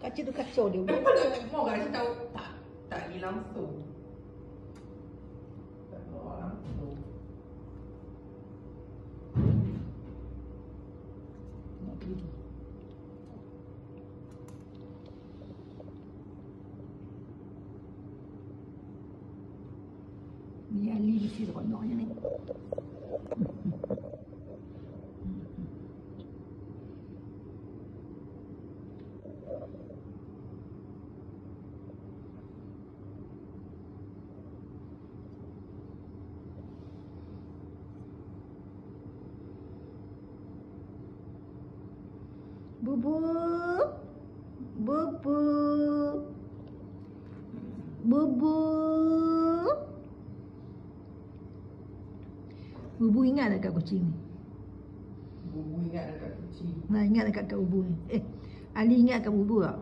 Acik tu kacau dia. Kenapa dia mau kan tahu tak tak ni langsung. Tak keluar langsung. Nak pergi. Ni Ali mesti seronoknya ni. Bubu. Bubu. Bubu. Bubu ingat dekat kucing ni. Bubu ingat dekat kucing. Nah, ingat dekat kat bubu ni. Eh, Ali ingat kat bubu tak?